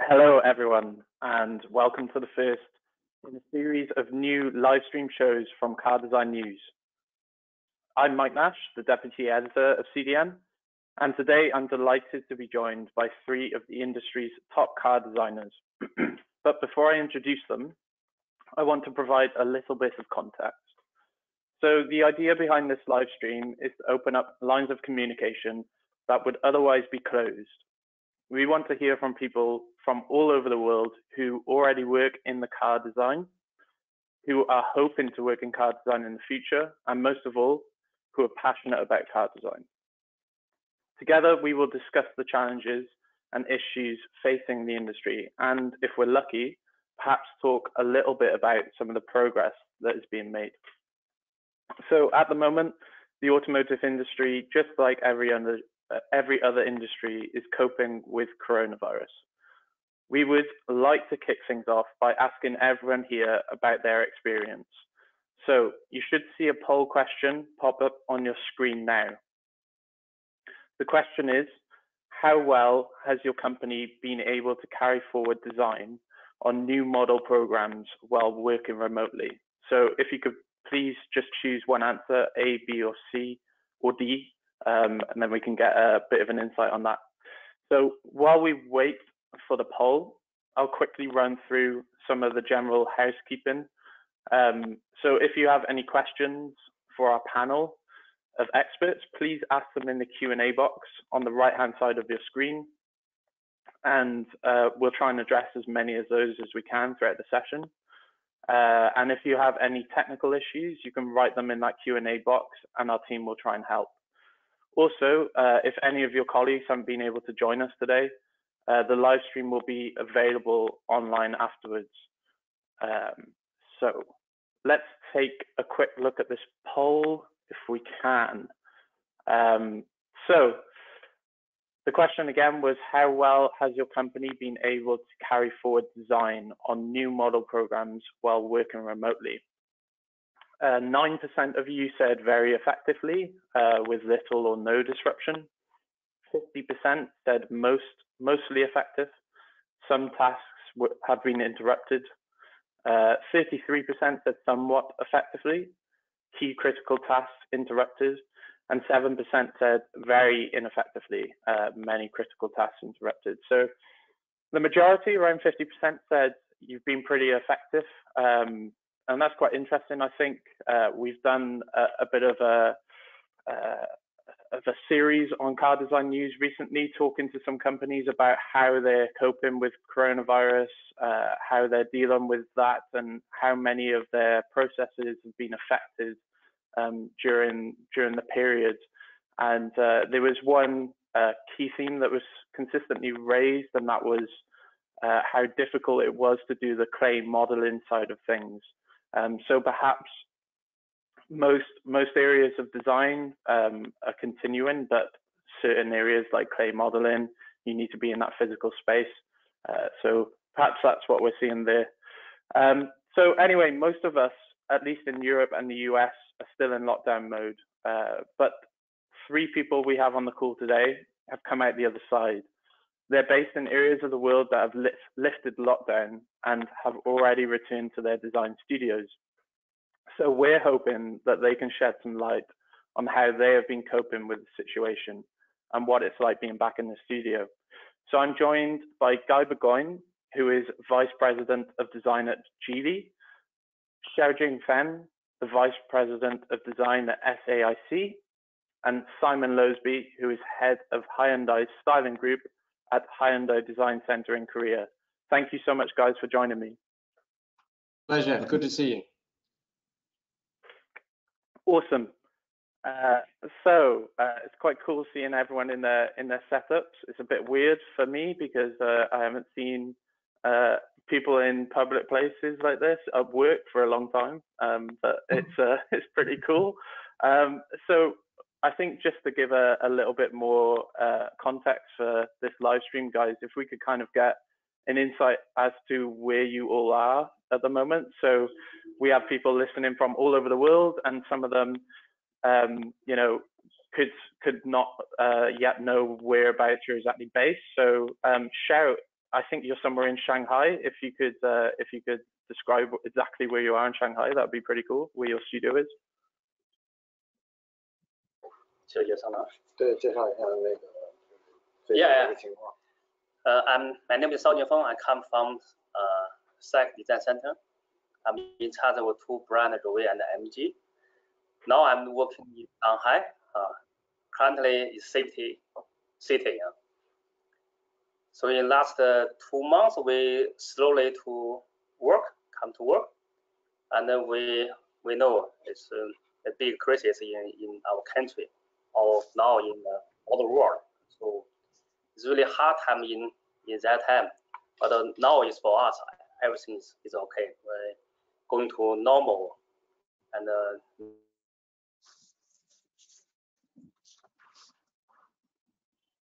Hello, everyone, and welcome to the first in a series of new live stream shows from Car Design News. I'm Mike Nash, the Deputy Editor of CDN, and today I'm delighted to be joined by three of the industry's top car designers. but before I introduce them, I want to provide a little bit of context. So the idea behind this live stream is to open up lines of communication that would otherwise be closed. We want to hear from people from all over the world who already work in the car design, who are hoping to work in car design in the future, and most of all, who are passionate about car design. Together, we will discuss the challenges and issues facing the industry, and if we're lucky, perhaps talk a little bit about some of the progress that is being made. So at the moment, the automotive industry, just like every other, uh, every other industry, is coping with coronavirus. We would like to kick things off by asking everyone here about their experience. So you should see a poll question pop up on your screen now. The question is, how well has your company been able to carry forward design on new model programs while working remotely? So if you could please just choose one answer, A, B, or C, or D, um, and then we can get a bit of an insight on that. So while we wait for the poll, I'll quickly run through some of the general housekeeping. Um, so if you have any questions for our panel of experts, please ask them in the Q&A box on the right-hand side of your screen. And uh, we'll try and address as many of those as we can throughout the session. Uh, and if you have any technical issues, you can write them in that Q&A box and our team will try and help. Also, uh, if any of your colleagues haven't been able to join us today, uh, the live stream will be available online afterwards. Um, so let's take a quick look at this poll if we can. Um, so the question again was how well has your company been able to carry forward design on new model programs while working remotely? 9% uh, of you said very effectively uh, with little or no disruption. 50% said most, mostly effective. Some tasks have been interrupted. 33% uh, said somewhat effectively. Key critical tasks interrupted. And 7% said very ineffectively, uh, many critical tasks interrupted. So the majority, around 50%, said you've been pretty effective. Um, and that's quite interesting. I think uh, we've done a, a bit of a, uh, of a series on car design news recently, talking to some companies about how they're coping with coronavirus, uh, how they're dealing with that, and how many of their processes have been affected um, during during the period. And uh, there was one uh, key theme that was consistently raised, and that was uh, how difficult it was to do the clay modeling side of things. Um, so perhaps most most areas of design um, are continuing, but certain areas like clay modeling, you need to be in that physical space. Uh, so perhaps that's what we're seeing there. Um, so anyway, most of us, at least in Europe and the US, are still in lockdown mode. Uh, but three people we have on the call today have come out the other side. They're based in areas of the world that have lifted lockdown and have already returned to their design studios. So we're hoping that they can shed some light on how they have been coping with the situation and what it's like being back in the studio. So I'm joined by Guy Burgoyne, who is Vice President of Design at Geely, Shao Jingfeng, the Vice President of Design at SAIC, and Simon Loasby, who is Head of Hyundai Styling Group at Hyundai Design Center in Korea. Thank you so much, guys, for joining me. Pleasure. Good to see you. Awesome. Uh, so uh, it's quite cool seeing everyone in their in their setups. It's a bit weird for me because uh, I haven't seen uh, people in public places like this at work for a long time. Um, but mm-hmm. it's uh, it's pretty cool. Um, so I think just to give a, a little bit more uh, context for this live stream, guys, if we could kind of get an insight as to where you all are at the moment. So we have people listening from all over the world, and some of them, um, you know, could could not uh, yet know whereabouts you're exactly based. So um, Shao! I think you're somewhere in Shanghai. If you could, uh, if you could describe exactly where you are in Shanghai, that'd be pretty cool. Where your studio is. 介绍上吗？对，介绍一下那个最近的情况。Yeah. Yeah. I'm, my name is Shao Jingfeng. I come from uh, SAIC Design Center. I'm in charge of two brands, Roewe and MG. Now I'm working in Shanghai. Uh, currently is safety city. yeah. So in last uh, two months, we slowly to work, come to work, and then we we know it's uh, a big crisis in, in our country or now in uh, all the world. So it's really hard time in in that time, but uh, now is for us. Everything is, is okay. We're going to normal, and uh,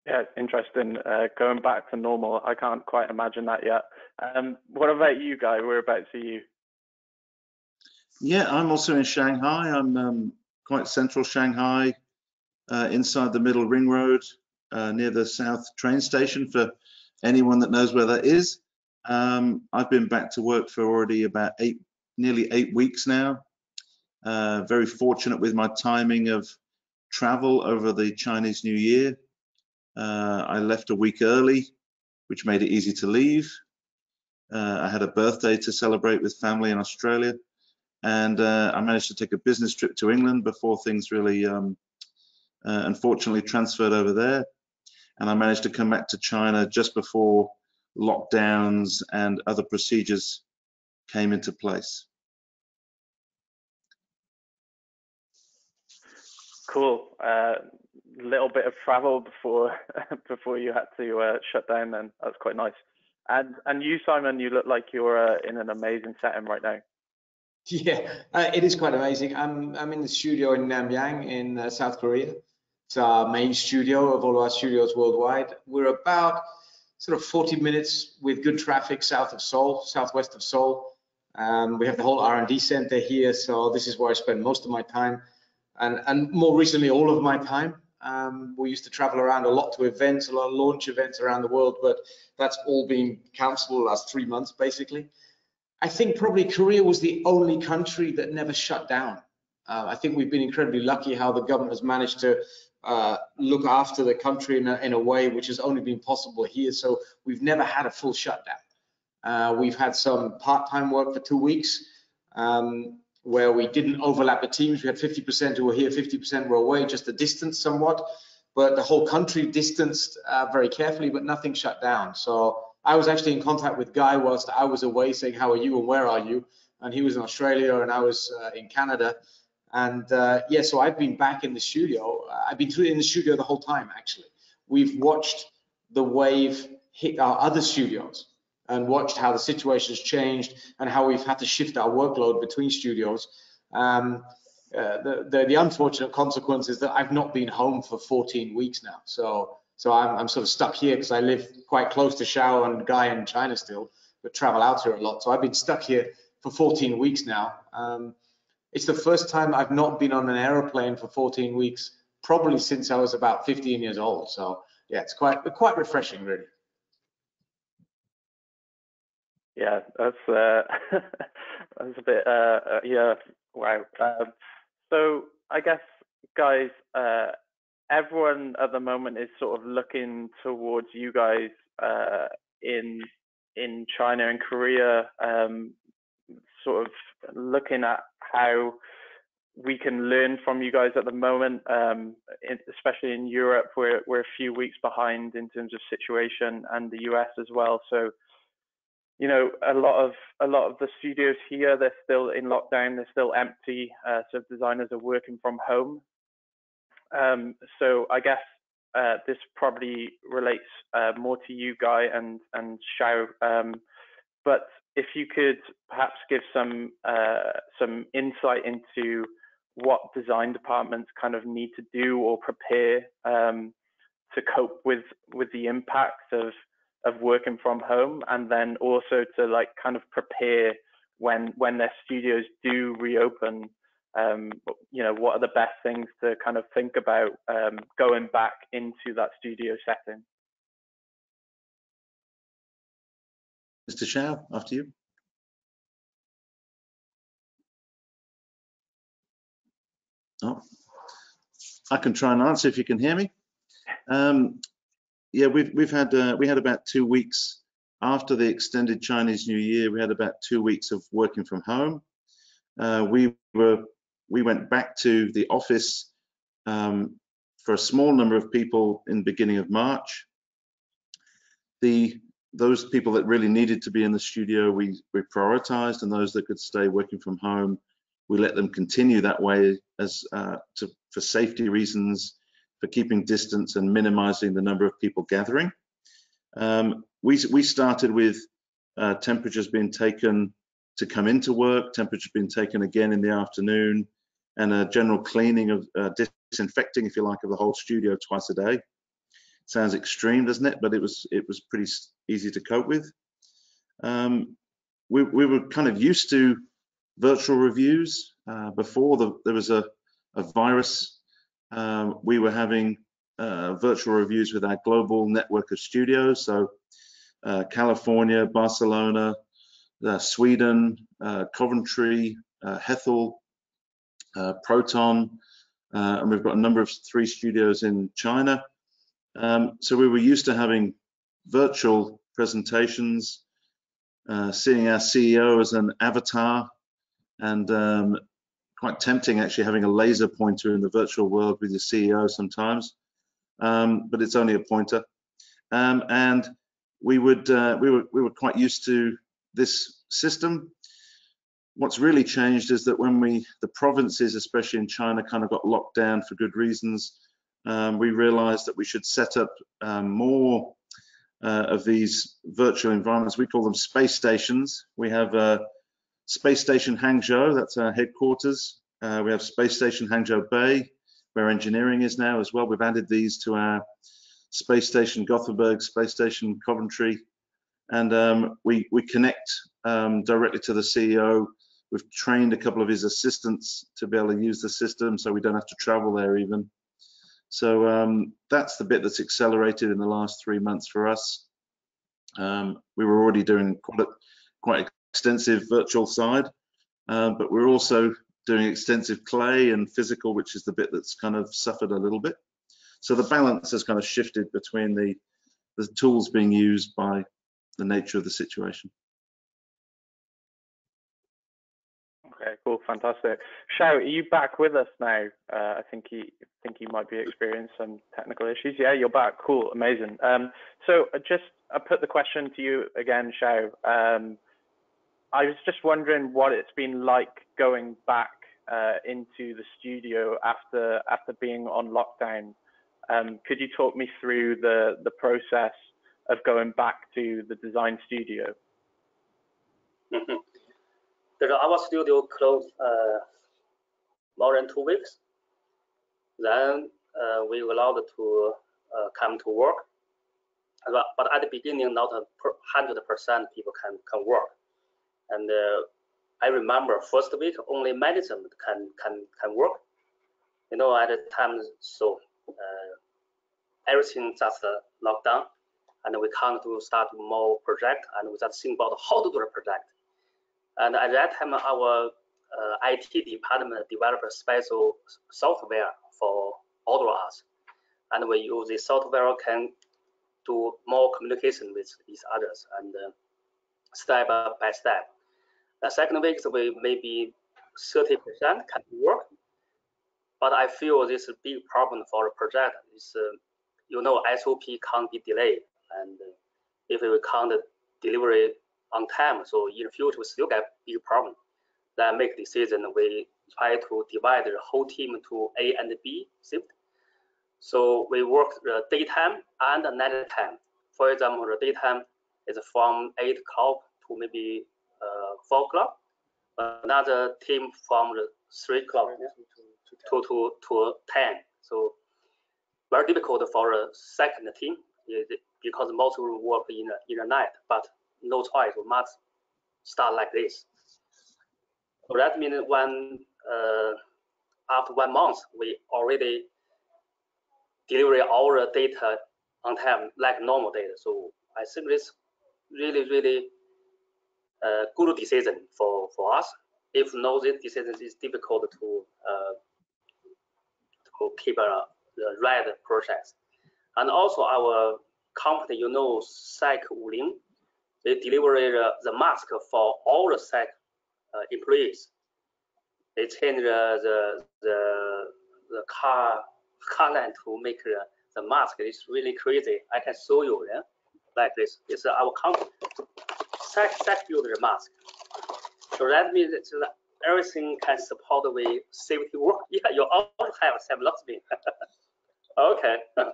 Yeah, interesting. Uh, going back to normal, I can't quite imagine that yet. Um, what about you, Guy? Whereabouts are about to see you? Yeah, I'm also in Shanghai. I'm um, quite central Shanghai, uh, inside the middle ring road, uh, near the south train station for anyone that knows where that is. Um, I've been back to work for already about eight, nearly eight weeks now. Uh, very fortunate with my timing of travel over the Chinese New Year. Uh, I left a week early, which made it easy to leave. Uh, I had a birthday to celebrate with family in Australia and uh, I managed to take a business trip to England before things really, um, uh, unfortunately, transferred over there. And I managed to come back to China just before lockdowns and other procedures came into place. Cool. Uh, little bit of travel before before you had to uh, shut down. Then that's quite nice. And and you, Simon, you look like you're uh, in an amazing setting right now. Yeah, uh, it is quite amazing. I'm I'm in the studio in Namyang in uh, South Korea. It's our main studio of all our studios worldwide. We're about sort of 40 minutes with good traffic south of Seoul, southwest of Seoul. Um, we have the whole R&D center here, so this is where I spend most of my time, and and more recently all of my time. Um, we used to travel around a lot to events, a lot of launch events around the world, but that's all been cancelled the last three months, basically. I think probably Korea was the only country that never shut down. Uh, I think we've been incredibly lucky how the government has managed to uh, look after the country in a, in a way which has only been possible here. So we've never had a full shutdown. Uh, we've had some part-time work for two weeks um, where we didn't overlap the teams. We had 50% who were here, 50% were away, just the distance somewhat. But the whole country distanced uh, very carefully, but nothing shut down. So I was actually in contact with Guy whilst I was away saying, how are you and where are you? And he was in Australia and I was uh, in Canada. And uh, yeah, so I've been back in the studio. I've been in the studio the whole time, actually. We've watched the wave hit our other studios and watched how the situation's changed and how we've had to shift our workload between studios. Um, uh, the, the, the unfortunate consequence is that I've not been home for 14 weeks now. So so I'm, I'm sort of stuck here because I live quite close to Shao and Guy in China still, but travel out here a lot. So I've been stuck here for 14 weeks now. Um, it's the first time I've not been on an aeroplane for 14 weeks, probably since I was about 15 years old. So yeah, it's quite quite refreshing, really. Yeah, that's uh, that's a bit uh, uh, yeah, wow. Um, so I guess guys, uh, everyone at the moment is sort of looking towards you guys uh, in in China and Korea, um, sort of looking at how we can learn from you guys at the moment, um, in, especially in Europe, we're we're a few weeks behind in terms of situation, and the US as well. So, you know, a lot of a lot of the studios here they're still in lockdown, they're still empty. Uh, so designers are working from home. Um, so I guess uh, this probably relates uh, more to you, Guy and and Shao. Um, but if you could perhaps give some uh, some insight into what design departments kind of need to do or prepare um, to cope with with the impact of of working from home, and then also to like kind of prepare when when their studios do reopen um, you know, what are the best things to kind of think about um, going back into that studio setting? Mr. Shao, after you. Oh, I can try and answer if you can hear me. Um, yeah, we've we've had uh, we had about two weeks after the extended Chinese New Year. We had about two weeks of working from home. Uh, we were we went back to the office um, for a small number of people in the beginning of March. The those people that really needed to be in the studio, we, we prioritized, and those that could stay working from home, we let them continue that way as uh, to, for safety reasons, for keeping distance and minimizing the number of people gathering. Um, we, we started with uh, temperatures being taken to come into work, temperatures being taken again in the afternoon, and a general cleaning of uh, disinfecting, if you like, of the whole studio twice a day. Sounds extreme, doesn't it? But it was it was pretty easy to cope with. Um, we, we were kind of used to virtual reviews uh, before the, there was a, a virus. Um, we were having uh, virtual reviews with our global network of studios. So uh, California, Barcelona, uh, Sweden, uh, Coventry, uh, Hethel, Proton, and we've got a number of three studios in China. Um, so we were used to having virtual presentations, uh, seeing our CEO as an avatar, and um, quite tempting actually having a laser pointer in the virtual world with your CEO sometimes, um, but it's only a pointer. Um, and we would uh, we were we were quite used to this system. What's really changed is that when we the provinces, especially in China, kind of got locked down for good reasons, um, we realized that we should set up um, more uh, of these virtual environments. We call them space stations. We have uh, Space Station Hangzhou, that's our headquarters. Uh, we have Space Station Hangzhou Bay, where engineering is now as well. We've added these to our Space Station Gothenburg, Space Station Coventry, and um, we, we connect um, directly to the CEO. We've trained a couple of his assistants to be able to use the system so we don't have to travel there even. So um, that's the bit that's accelerated in the last three months for us. Um, we were already doing quite, quite extensive virtual side, uh, but we're also doing extensive clay and physical, which is the bit that's kind of suffered a little bit. So the balance has kind of shifted between the, the tools being used by the nature of the situation. Cool, fantastic. Shao, are you back with us now? Uh, I think you think you might be experiencing some technical issues. Yeah, you're back. Cool, amazing. Um, so I just I put the question to you again, Shao. Um, I was just wondering what it's been like going back uh, into the studio after after being on lockdown. Um, could you talk me through the the process of going back to the design studio? -hmm our studio closed uh, more than two weeks. Then uh, we allowed to uh, come to work. But, but at the beginning, not 100% people can, can work. And uh, I remember first week, only medicine can, can, can work. You know, at the time, so uh, everything just uh, locked down and we can't do start more project and we just think about how to do the project and at that time, our uh, IT department developed special software for all of us. And we use this software can do more communication with each others and uh, step by step. The second week, we maybe 30% can work. But I feel this is a big problem for the project is, uh, you know, SOP can't be delayed. And if we can't deliver on time. So in the future, we still get big problem. Then make decision. We try to divide the whole team to A and B shift. So we work the daytime and the night time. For example, the daytime is from 8 o'clock to maybe uh, 4 o'clock. Another team from the 3 o'clock to, to, to 10. So very difficult for a second team because most will work in, in the night. But no choice, we must start like this. So that means when uh, after one month, we already deliver the data on time like normal data. So I think this really, really uh, good decision for, for us. If no, this decision is difficult to uh, to keep uh, the right process. And also our company, you know, Wuling, they deliver the, the mask for all the SAIC uh, employees. They change the, the, the, the car, car line to make the, mask. It's really crazy. I can show you yeah? like this. It's our company. SAIC, SAIC build the mask. So that means that everything can support the safety work. Yeah, you all have cephaloxamine. okay.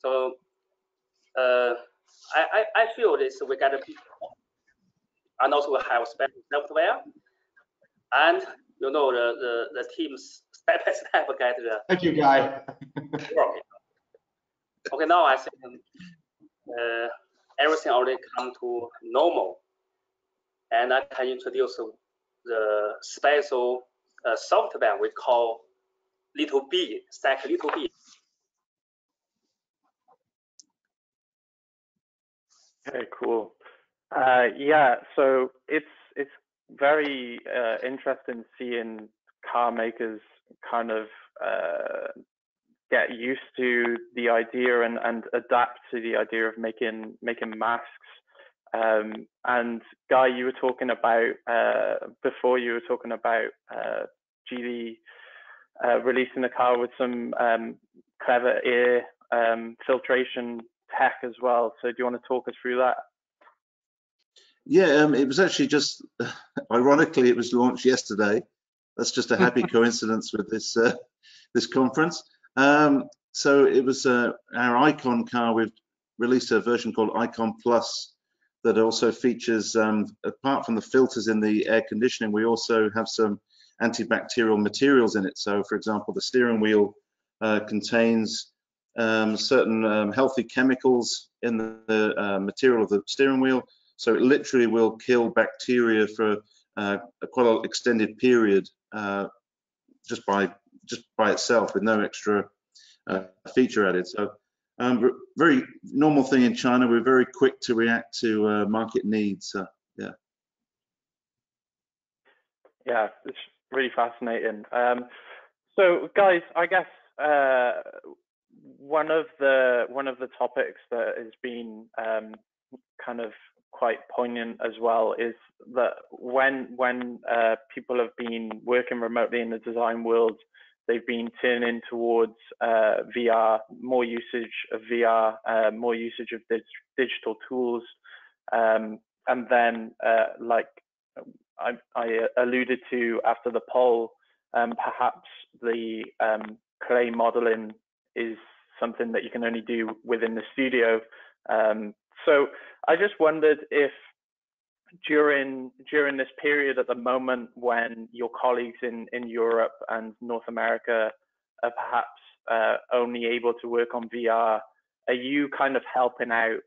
So uh, I, I, I feel this we got a and also we have special software and you know the the, the teams step by step get the thank you guy. Okay now i think uh, everything already come to normal. And i can introduce the special uh, software we call little b stack little b Okay, cool. Uh, yeah, so it's it's very uh, interesting seeing car makers kind of uh, get used to the idea and, and adapt to the idea of making making masks. Um, and Guy, you were talking about uh, before you were talking about uh, Geely uh, releasing a car with some um, clever air um, filtration tech as well. So do you want to talk us through that? Yeah, um, it was actually just, ironically, it was launched yesterday. That's just a happy coincidence with this uh, this conference. Um, so it was uh, our Icon car. We've released a version called Icon Plus that also features, um, apart from the filters in the air conditioning, we also have some antibacterial materials in it. So, for example, the steering wheel uh, contains um, certain um, healthy chemicals in the, the uh, material of the steering wheel. So it literally will kill bacteria for uh, a quite an extended period uh, just by just by itself with no extra uh, feature added. So um, very normal thing in China. We're very quick to react to uh, market needs. So, yeah. Yeah, it's really fascinating. Um, so guys, I guess uh, one of the one of the topics that has been um, kind of quite poignant as well is that when when uh, people have been working remotely in the design world, they've been turning towards uh, VR, more usage of VR, uh, more usage of dig digital tools, um, and then uh, like I, I, alluded to after the poll, um, perhaps the um, clay modeling is something that you can only do within the studio. Um, so I just wondered if during during this period at the moment when your colleagues in in Europe and North America are perhaps uh, only able to work on VR, are you kind of helping out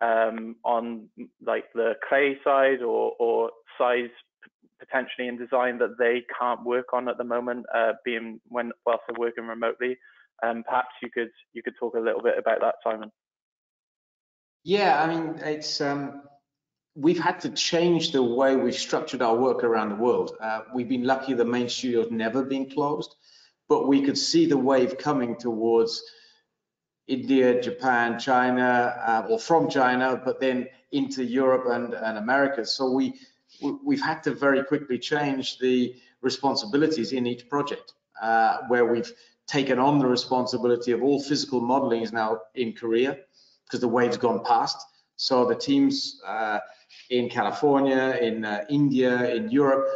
um, on like the clay side or or size potentially in design that they can't work on at the moment, uh, being when whilst they're working remotely? Um, perhaps you could you could talk a little bit about that, Simon. Yeah, I mean, it's um, we've had to change the way we've structured our work around the world. Uh, we've been lucky the main studio's never been closed, but we could see the wave coming towards India, Japan, China, uh, or from China, but then into Europe and, and America. So we, we've had to very quickly change the responsibilities in each project, uh, where we've taken on the responsibility of all physical modeling is now in Korea because the wave's gone past. So the teams uh, in California, in uh, India, in Europe,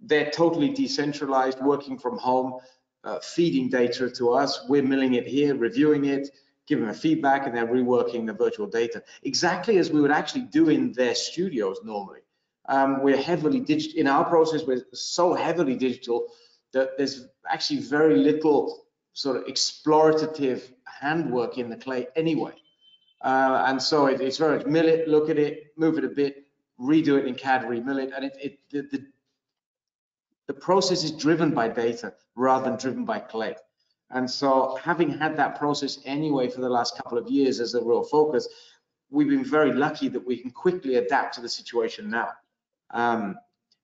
they're totally decentralized, working from home, uh, feeding data to us. We're milling it here, reviewing it, giving a feedback, and then reworking the virtual data. Exactly as we would actually do in their studios normally. Um, we're heavily digital in our process. We're so heavily digital that there's actually very little sort of explorative handwork in the clay anyway. Uh, and so it, it's very much mill it, look at it, move it a bit, redo it in CAD, remill it, and it, it the, the, the process is driven by data rather than driven by clay. And so having had that process anyway for the last couple of years as a real focus, we've been very lucky that we can quickly adapt to the situation now. Um,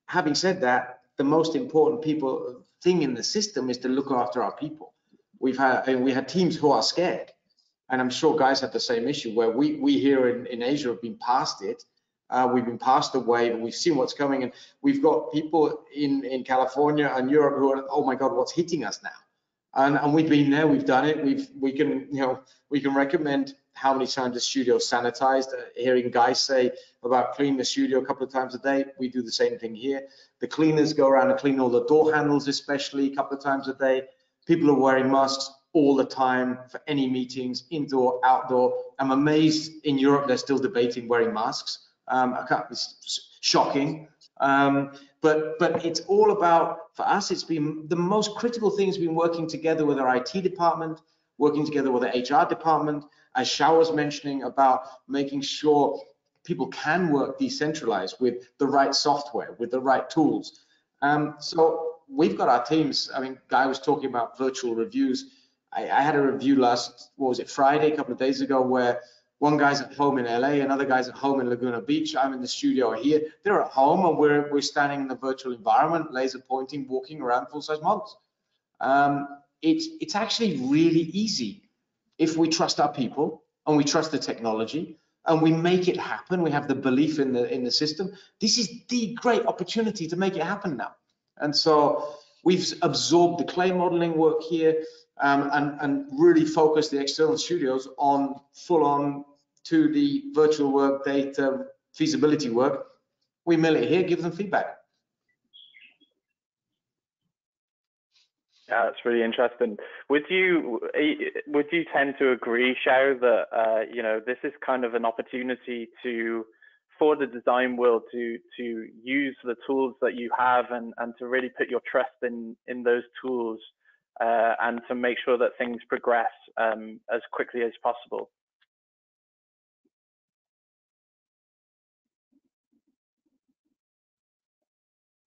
having said that, the most important people thing in the system is to look after our people. We've had and we had teams who are scared, and I'm sure guys have the same issue where we we here in, in Asia have been past it. Uh, we've been past the wave, and we've seen what's coming, and we've got people in in California and Europe who are, oh my God, what's hitting us now? And, and we've been there, we've done it. We've we can you know we can recommend how many times the studio sanitized. Uh, hearing guys say about cleaning the studio a couple of times a day, we do the same thing here. The cleaners go around and clean all the door handles, especially a couple of times a day. People are wearing masks all the time for any meetings, indoor, outdoor. I'm amazed in Europe they're still debating wearing masks. Um, I can't, it's shocking. Um, but but it's all about for us. It's been the most critical thing has been working together with our IT department, working together with the HR department, as Shao was mentioning about making sure people can work decentralized with the right software, with the right tools. Um, so we've got our teams. I mean, Guy was talking about virtual reviews. I, I, had a review last, what was it, Friday, a couple of days ago, where one guy's at home in LA, another guy's at home in Laguna Beach. I'm in the studio here. They're at home, and we're we're standing in the virtual environment, laser pointing, walking around full-size models. Um, it's it's actually really easy if we trust our people and we trust the technology and we make it happen, we have the belief in the in the system. This is the great opportunity to make it happen now. And so we've absorbed the clay modeling work here um, and, and really focused the external studios on full on to the virtual work data feasibility work. We mill it here, give them feedback. Yeah, that's really interesting. Would you would you tend to agree, Shao, that uh, you know this is kind of an opportunity to for the design world to to use the tools that you have and and to really put your trust in in those tools uh, and to make sure that things progress um, as quickly as possible.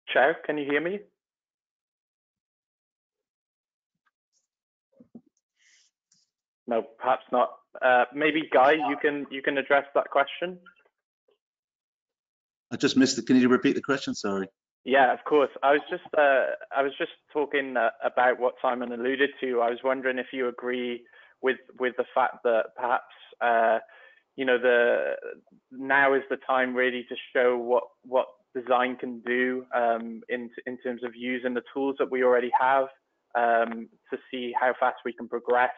Shao, can you hear me? No, perhaps not. Uh, maybe Guy, you can you can address that question. I just missed it. Can you repeat the question? Sorry. Yeah, of course. I was just uh, I was just talking uh, about what Simon alluded to. I was wondering if you agree with with the fact that perhaps uh, you know the now is the time really to show what what design can do um, in in terms of using the tools that we already have um, to see how fast we can progress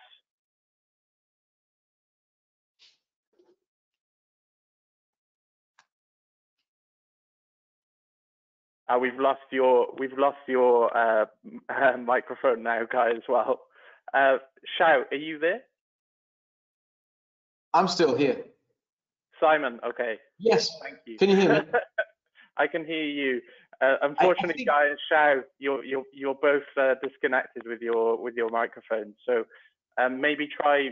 Uh, we've lost your we've lost your uh, microphone now, Guy, as well. Uh, Shao, are you there? I'm still here. Simon, okay. Yes. Thank you. Can you hear me? I can hear you. Uh, unfortunately, I, I think... Guy and Shao, you're you're you're both uh, disconnected with your with your microphone. So um, maybe try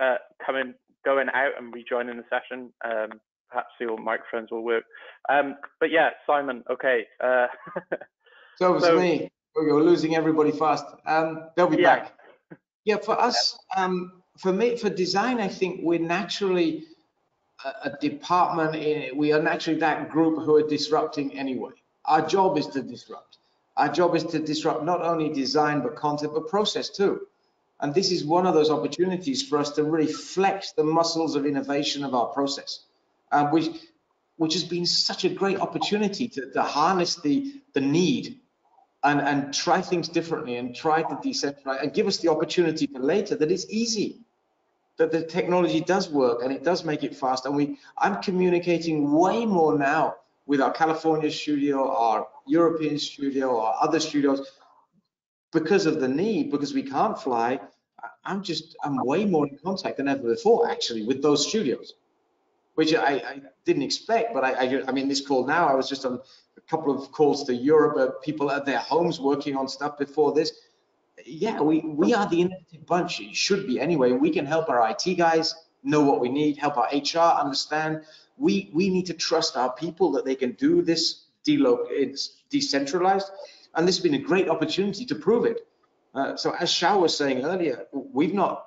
uh, coming going out and rejoining the session. Um, perhaps your microphones will work. Um, but yeah, Simon, okay. Uh, so it's so, me. You're losing everybody fast. Um, they'll be yeah. back. Yeah, for us, um, for me, for design, I think we're naturally a, a department. In, we are naturally that group who are disrupting anyway. Our job is to disrupt. Our job is to disrupt not only design but content but process too. And this is one of those opportunities for us to really flex the muscles of innovation of our process uh, which which has been such a great opportunity to, to harness the the need and and try things differently and try to decentralize and give us the opportunity for later that it's easy that the technology does work and it does make it fast and we i'm communicating way more now with our california studio our european studio our other studios because of the need because we can't fly. I'm just i'm way more in contact than ever before actually with those studios which I, I didn't expect. But I, I, I, mean, this call now, I was just on a couple of calls to Europe, uh, people at their homes working on stuff before this. Yeah, we, we are the innovative bunch. It should be anyway. We can help our IT guys know what we need, help our HR understand. We, we need to trust our people that they can do this deloc it's decentralized. And this has been a great opportunity to prove it. Uh, so as Shao was saying earlier, we've not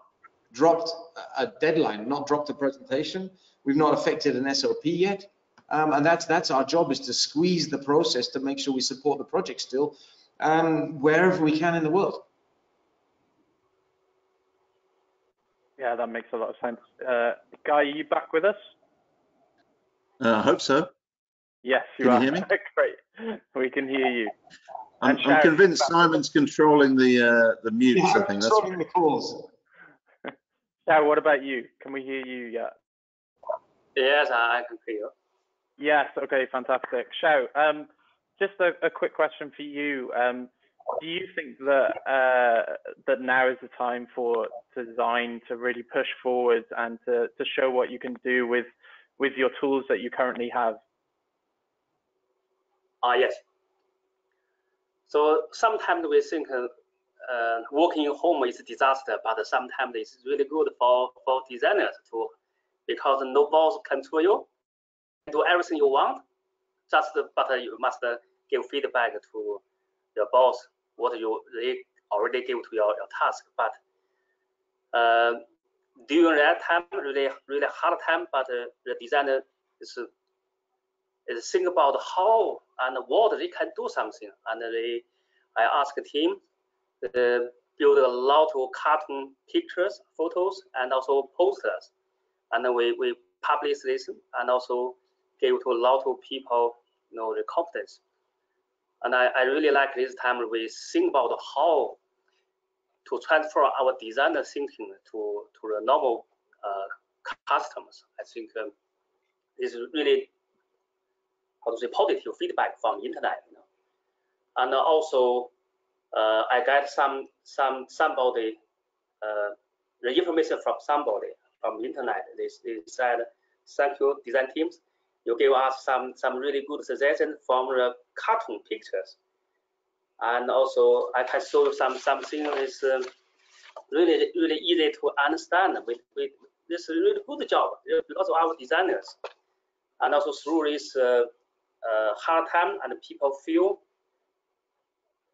dropped a deadline, not dropped a presentation. We've not affected an SOP yet. Um, and that's that's our job is to squeeze the process to make sure we support the project still um, wherever we can in the world. Yeah, that makes a lot of sense. Uh, Guy, are you back with us? Uh, I hope so. Yes, you Can you hear me? Great. We can hear you. I'm, I'm Sharon, convinced Simon's controlling the uh, the mutes. Yeah, I think that's controlling the calls. Shao, what about you? Can we hear you yet? Yes, I can hear you. Yes. Okay. Fantastic. Shao, um, just a, a quick question for you. Um, do you think that uh, that now is the time for design to really push forward and to, to show what you can do with with your tools that you currently have? Ah, yes. So sometimes we think uh, uh, working in home is a disaster, but sometimes it's really good for, for designers too, because no boss control you, do everything you want, just but you must give feedback to your boss what you they already give to your, your task. But uh, during that time, really really hard time, but uh, the designer is is think about how and what they can do something. And they, I asked team to build a lot of cartoon pictures, photos, and also posters. And then we, we publish this and also give to a lot of people, you know, the confidence. And I, I really like this time we think about how to transfer our designer thinking to, to the normal uh, customers. I think um, is really how to say positive feedback from internet. You know? And also, uh, I got some some somebody uh, the information from somebody from internet. They, they said, "Thank you, design teams. You gave us some some really good suggestions from the cartoon pictures." And also, I can show you some something is um, really really easy to understand. With with this is really good job because of our designers, and also through this. Uh, uh, hard time and people feel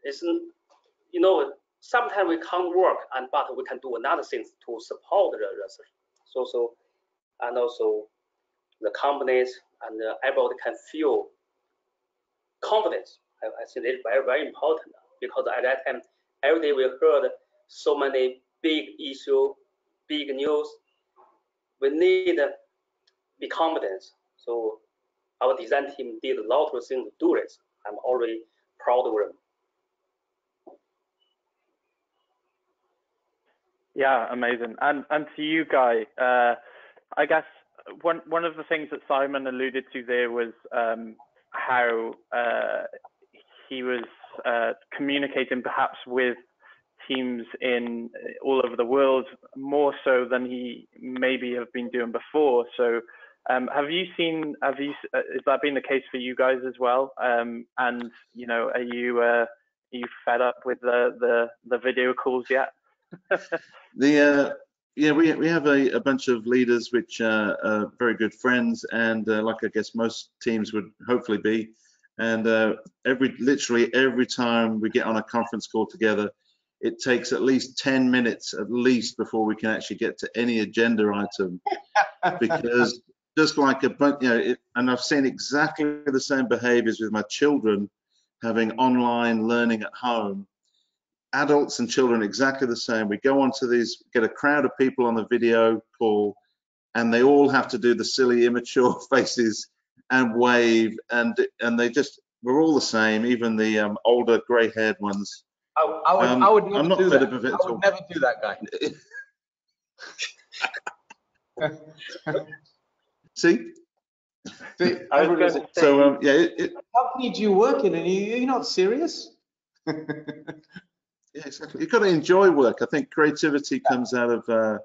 it's you know sometimes we can't work and but we can do another things to support the research so so and also the companies and everybody can feel confidence I, I think it's very very important because at that time every day we heard so many big issue big news we need be confident so our design team did a lot of things to do this. I'm already proud of them. Yeah, amazing. And and to you, Guy, uh, I guess one one of the things that Simon alluded to there was um, how uh, he was uh, communicating perhaps with teams in all over the world more so than he maybe have been doing before. So um, have you seen? Have you? Uh, has that been the case for you guys as well? Um, and you know, are you uh, are you fed up with the the, the video calls yet? the uh, yeah we we have a, a bunch of leaders which uh, are very good friends and uh, like I guess most teams would hopefully be and uh, every literally every time we get on a conference call together it takes at least 10 minutes at least before we can actually get to any agenda item because just like a bunch, you know, it, and I've seen exactly the same behaviors with my children having online learning at home. Adults and children exactly the same. We go onto these, get a crowd of people on the video call, and they all have to do the silly, immature faces and wave, and and they just we're all the same, even the um, older, grey-haired ones. I, I would, Um, I would I'm never not do fed that. up with it I at all. would never do that, guy. See, See, I was going to say, so um, yeah, it, it, company do you work in and you, you're not serious? Yeah, exactly. You've got to enjoy work. I think creativity comes out of uh,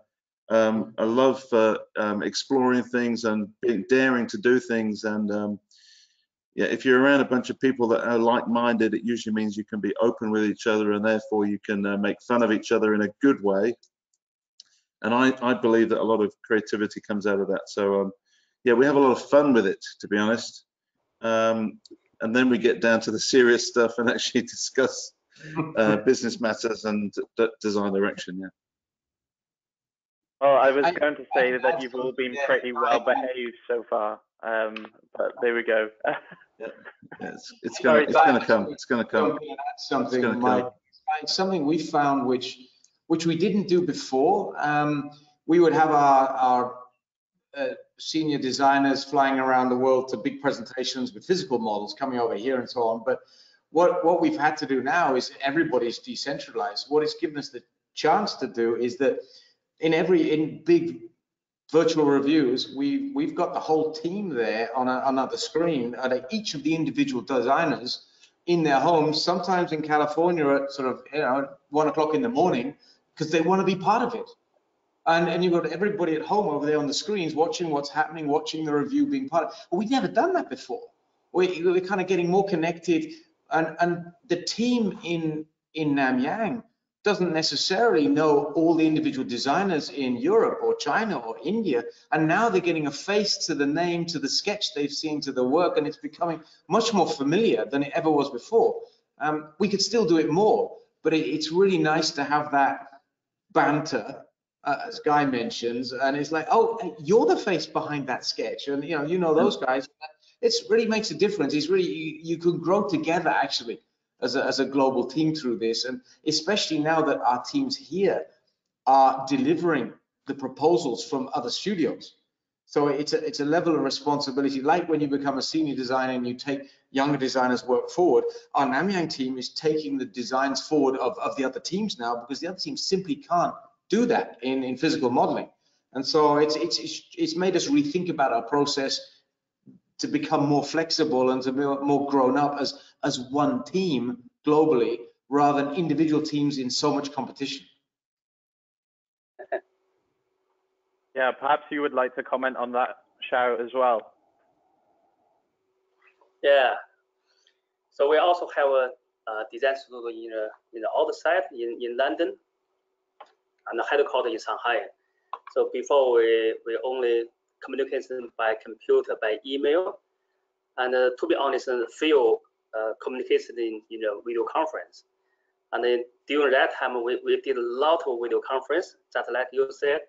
um, a love for um, exploring things and being daring to do things. And um, yeah, if you're around a bunch of people that are like-minded, it usually means you can be open with each other, and therefore you can uh, make fun of each other in a good way. And I, I believe that a lot of creativity comes out of that. So um, yeah, we have a lot of fun with it, to be honest. Um, and then we get down to the serious stuff and actually discuss uh, business matters and d- design direction. Yeah. oh, I was I- going to say I- that you've all been yeah, pretty I- well behaved so far. Um, but there we go. yeah, it's, it's gonna it's gonna come. It's gonna come. Something, it's Mike. Come. Something we found which which we didn't do before. Um, we would have our our uh, senior designers flying around the world to big presentations with physical models coming over here and so on. But what what we've had to do now is everybody's decentralized. What it's given us the chance to do is that in every in big virtual reviews, we we've got the whole team there on a, another screen at each of the individual designers in their homes, sometimes in California at sort of you know one o'clock in the morning, because they want to be part of it. And, and you've got everybody at home over there on the screens watching what's happening, watching the review being part of. Well, we've never done that before. We, we're kind of getting more connected, and and the team in in Namyang doesn't necessarily know all the individual designers in Europe or China or India. And now they're getting a face to the name, to the sketch they've seen, to the work, and it's becoming much more familiar than it ever was before. Um, we could still do it more, but it, it's really nice to have that banter, uh, as Guy mentions, and it's like, oh, you're the face behind that sketch, and you know, you know those guys. It really makes a difference. It's really you, you can grow together actually as a, as a global team through this. And especially now that our teams here are delivering the proposals from other studios. So it's a, it's a level of responsibility, like when you become a senior designer and you take younger designers work forward, our Namyang team is taking the designs forward of, of the other teams now because the other teams simply can't do that in, in physical modeling. And so it's, it's, it's made us rethink about our process to become more flexible and to be more grown up as as one team globally rather than individual teams in so much competition. Yeah, perhaps you would like to comment on that, Shao, as well. Yeah. So we also have a, a design studio uh, in the in the outside in in London, and the headquarters in Shanghai. So before we we only communication by computer by email, and uh, to be honest, few uh, communication in, in a video conference. And then during that time, we, we did a lot of video conference, just like you said,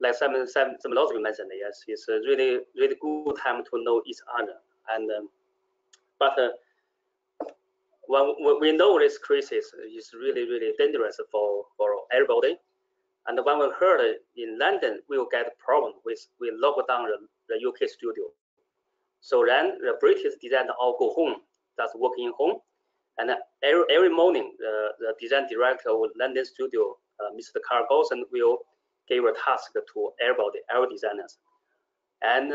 like some some some of you mentioned. Yes, it's a really really good time to know each other. And um, but uh, when we know this crisis is really really dangerous for for everybody, and when we heard in London we will get a problem with we lock down the, the UK studio so then the British designer all go home, just working home. And every, every morning, the, the design director of London studio, uh, Mr. Carl Gotham, will give a task to everybody, every designers. And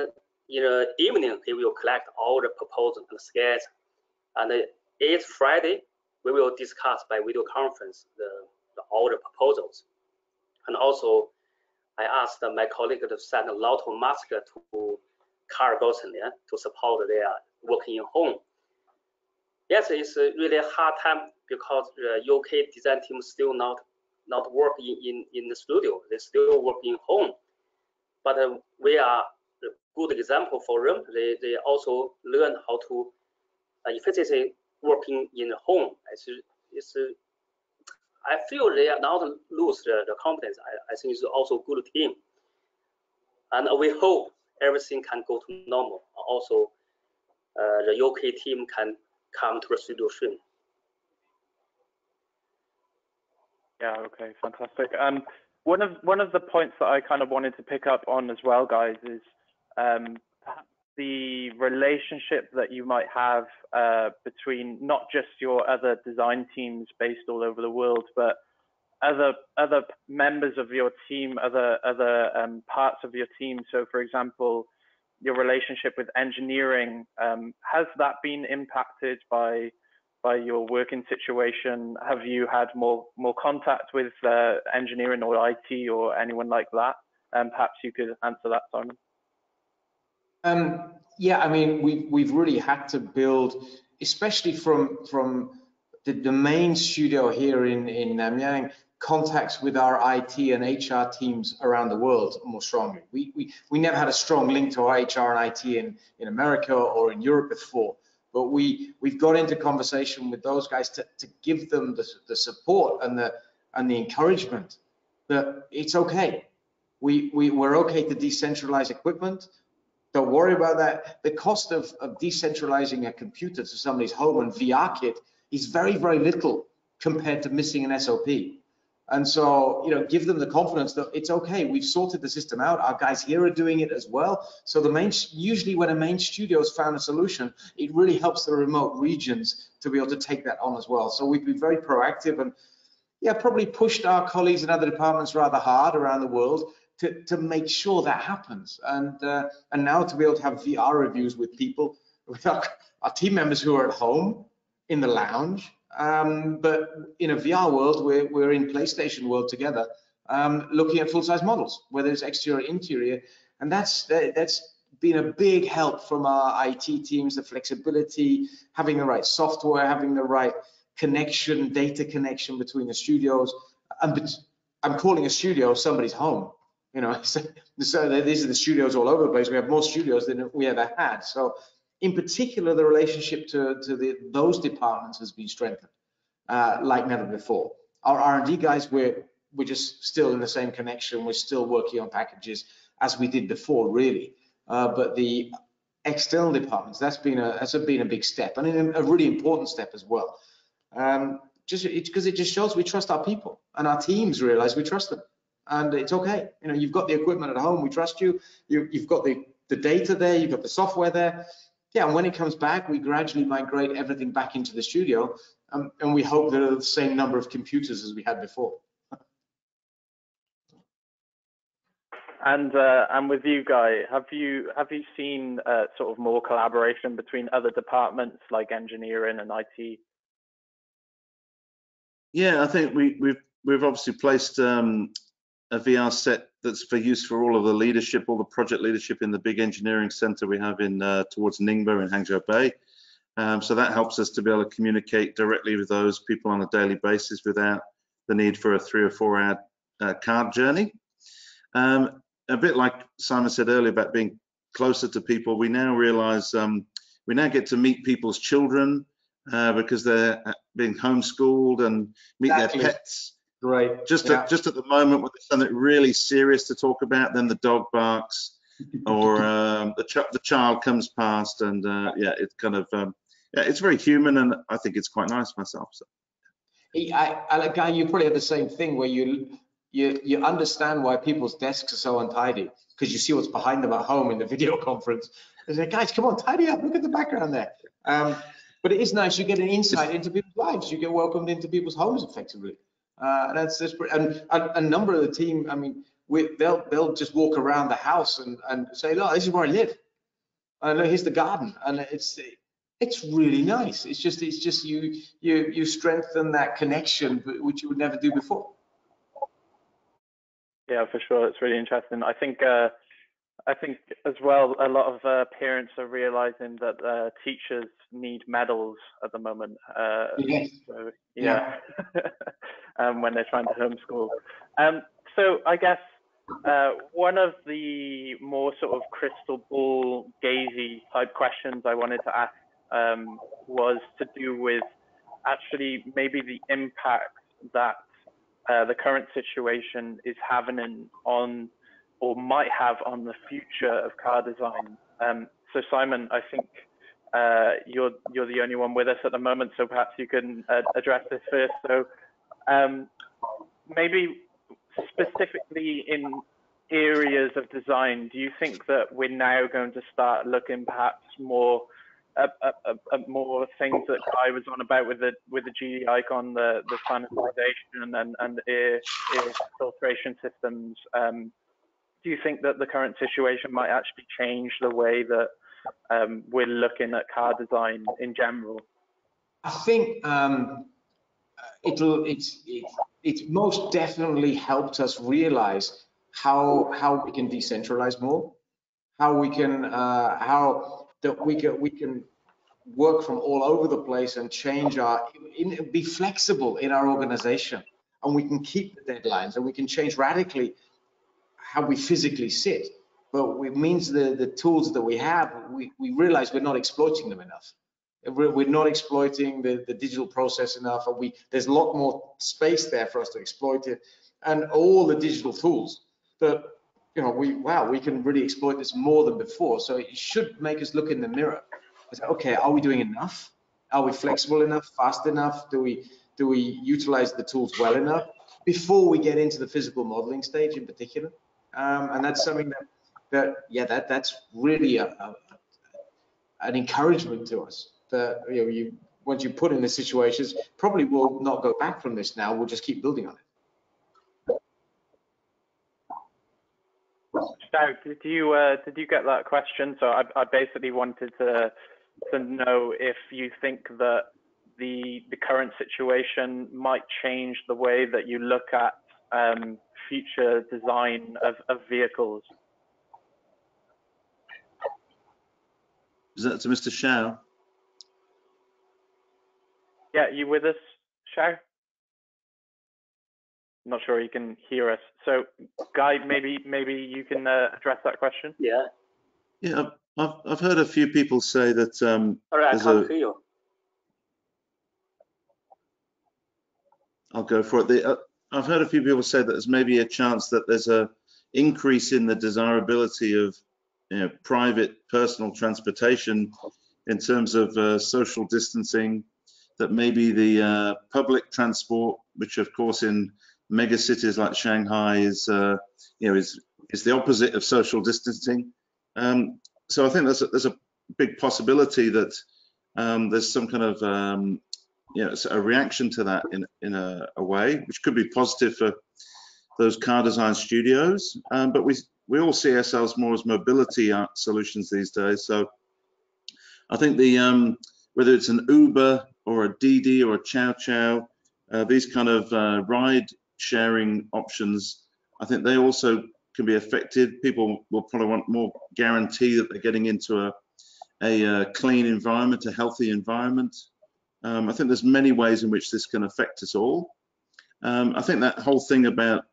in the evening, he will collect all the proposals and sketches. And each Friday, we will discuss by video conference the, the, all the proposals. And also, I asked my colleague to send a lot of masks to Carl yeah, to support their working in home. Yes, it's a really hard time because the UK design team still not not work in, in, the studio. They still work in home. But uh, we are a good example for them. They, they also learn how to uh, efficiently working in home. It's, it's, uh, I feel they are not lose the, the confidence. I, I think it's also good team. And we hope everything can go to normal. Also, uh, the UK team can come to a solution. Yeah, okay, fantastic. Um, one of one of the points that I kind of wanted to pick up on as well, guys, is um, the relationship that you might have uh, between not just your other design teams based all over the world, but other other members of your team, other other um, parts of your team. So, for example, your relationship with engineering um, has that been impacted by by your working situation? Have you had more more contact with uh, engineering or IT or anyone like that? And um, perhaps you could answer that, Simon. Um, yeah, I mean, we've we've really had to build, especially from from the, the main studio here in in Namyang contacts with our IT and HR teams around the world more strongly. We, we, we never had a strong link to our HR and IT in, in America or in Europe before, but we, we've got into conversation with those guys to, to give them the, the support and the, and the encouragement that it's okay. We, we, we're okay to decentralize equipment. Don't worry about that. The cost of, of decentralizing a computer to somebody's home and VR kit is very, very little compared to missing an SOP. And so, you know, give them the confidence that it's okay. We've sorted the system out. Our guys here are doing it as well. So the main, usually when a main studio has found a solution, it really helps the remote regions to be able to take that on as well. So we've been very proactive and yeah, probably pushed our colleagues in other departments rather hard around the world to, to make sure that happens. And uh, and now to be able to have VR reviews with people, with our, our team members who are at home in the lounge, um, but in a VR world, we're, we're in PlayStation world together, um, looking at full-size models, whether it's exterior, interior, and that's that's been a big help from our IT teams, the flexibility, having the right software, having the right connection, data connection between the studios. And I'm calling a studio somebody's home. You know, so, so these are the studios all over the place. We have more studios than we ever had. So in particular, the relationship to, to the, those departments has been strengthened uh, like never before. Our R&D guys, we're, we're just still in the same connection. We're still working on packages as we did before, really. Uh, but the external departments, that's been a that's been a big step and a really important step as well. Um, just because it, it just shows we trust our people and our teams realize we trust them and it's okay. You know, you've got the equipment at home, we trust you. you you've got the the data there, you've got the software there yeah, and when it comes back, we gradually migrate everything back into the studio, um, and we hope there are the same number of computers as we had before. And uh, and with you, Guy, have you have you seen uh, sort of more collaboration between other departments like engineering and IT? Yeah, I think we, we've we've obviously placed um, a VR set that's for use for all of the leadership, all the project leadership in the big engineering center we have in uh, towards Ningbo in Hangzhou Bay. Um, so that helps us to be able to communicate directly with those people on a daily basis without the need for a three or four hour uh, card journey. Um, a bit like Simon said earlier about being closer to people, we now realize um, we now get to meet people's children uh, because they're uh, being homeschooled and meet exactly. their pets Right. Just yeah. at, just at the moment when there's something really serious to talk about, then the dog barks or um, the, ch the child comes past, and uh, yeah, it's kind of um, yeah, it's very human, and I think it's quite nice myself. So. I, I, guy, you probably have the same thing where you you you understand why people's desks are so untidy because you see what's behind them at home in the video conference. They say, guys, come on, tidy up. Look at the background there. Um, but it is nice. You get an insight into people's lives. You get welcomed into people's homes effectively. Uh, that's that's and a, a, number of the team. I mean, we, they'll they'll just walk around the house and and say, look, this is where I live. And look, here's the garden, and it's it's really nice. It's just it's just you you you strengthen that connection which you would never do before. Yeah, for sure. It's really interesting. I think uh, I think as well, a lot of uh, parents are realizing that uh, teachers need medals at the moment. Uh, yes. So, yeah, yeah. um, when they're trying to homeschool. Um, so I guess uh, one of the more sort of crystal ball gazy type questions I wanted to ask um, was to do with actually maybe the impact that uh, the current situation is having on or might have on the future of car design. Um, so Simon, I think uh, you're you're the only one with us at the moment, so perhaps you can uh, address this first. So um, maybe specifically in areas of design, do you think that we're now going to start looking perhaps more more things that I was on about with the with the Geely Icon, the the sanitization and and air, air filtration systems? Um, do you think that the current situation might actually change the way that um, we're looking at car design in general? I think um, it'll it's it, it's most definitely helped us realize how how we can decentralize more, how we can uh, how that we can we can work from all over the place and change our in, be flexible in our organization and we can keep the deadlines and we can change radically how we physically sit, but it means the, the tools that we have, we, we realize we're not exploiting them enough. We're, not exploiting the, the digital process enough, and we there's a lot more space there for us to exploit it, and all the digital tools that you know, we wow, we can really exploit this more than before. So it should make us look in the mirror. Say, okay, are we doing enough? Are we flexible enough, fast enough? Do we do we utilize the tools well enough before we get into the physical modeling stage in particular? Um, and that's something that that yeah, that that's really a, a, an encouragement to us. That you know, you once you put in the situations, probably will not go back from this now. We'll just keep building on it. Shao, did you uh, did you get that question? So I, I basically wanted to to know if you think that the the current situation might change the way that you look at um, future design of, of vehicles. Is that to Mr. Shao? Yeah, you with us, Shao? not sure you can hear us. So, Guy, maybe maybe you can uh, address that question. Yeah. Yeah, I've, I've heard a few people say that um, Sorry, I can't a, hear you. I'll go for it. The, uh, I've heard a few people say that there's maybe a chance that there's a increase in the desirability of you know, private personal transportation in terms of uh, social distancing. That maybe the uh, public transport, which of course in mega cities like Shanghai is uh, you know is is the opposite of social distancing. Um, so I think there's a, there's a big possibility that um, there's some kind of um, you know, a reaction to that in in a, a, way, which could be positive for those car design studios. Um, but we we all see ourselves more as mobility solutions these days. So I think the um, whether it's an Uber or a Didi or a Cao Cao, uh, these kind of uh, ride sharing options, I think they also can be affected. People will probably want more guarantee that they're getting into a a, a clean environment, a healthy environment. Um, I think there's many ways in which this can affect us all. Um, I think that whole thing about,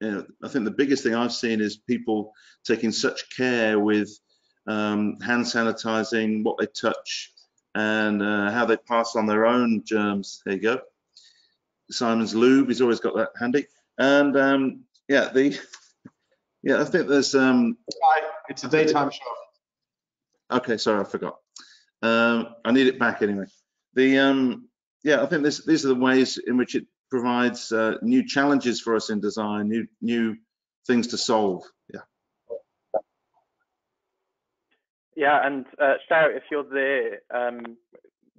you know, I think the biggest thing I've seen is people taking such care with um, hand sanitizing, what they touch, and uh, how they pass on their own germs. There you go. Simon's lube, he's always got that handy. And um, yeah, the yeah, I think there's um. It's a daytime show. Okay, sorry, I forgot. Um, I need it back anyway. The um, yeah, I think this, these are the ways in which it provides uh, new challenges for us in design, new new things to solve. Yeah. Yeah, and uh, Shao, if you're there, um,